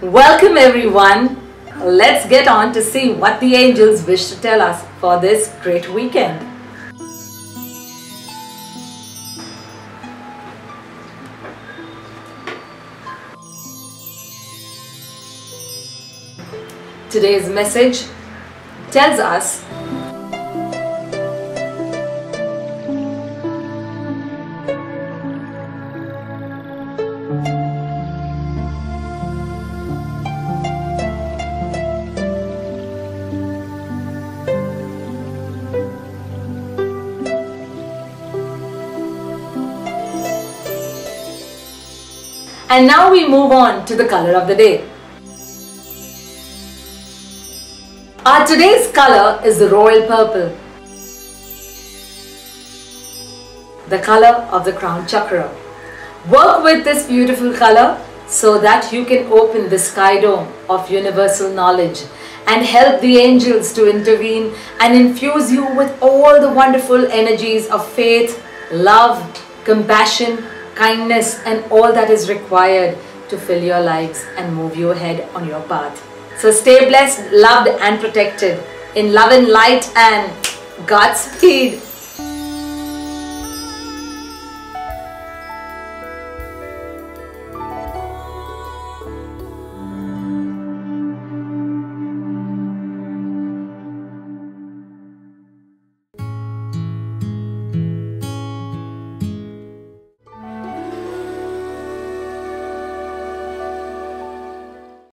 Welcome everyone. Let's get on to see what the angels wish to tell us for this great weekend. Today's message tells us And now we move on to the color of the day. Our today's color is the royal purple, the color of the crown chakra. Work with this beautiful color so that you can open the sky dome of universal knowledge and help the angels to intervene and infuse you with all the wonderful energies of faith, love, compassion, kindness and all that is required to fill your lives and move you ahead on your path. So stay blessed, loved and protected in love and light and Godspeed.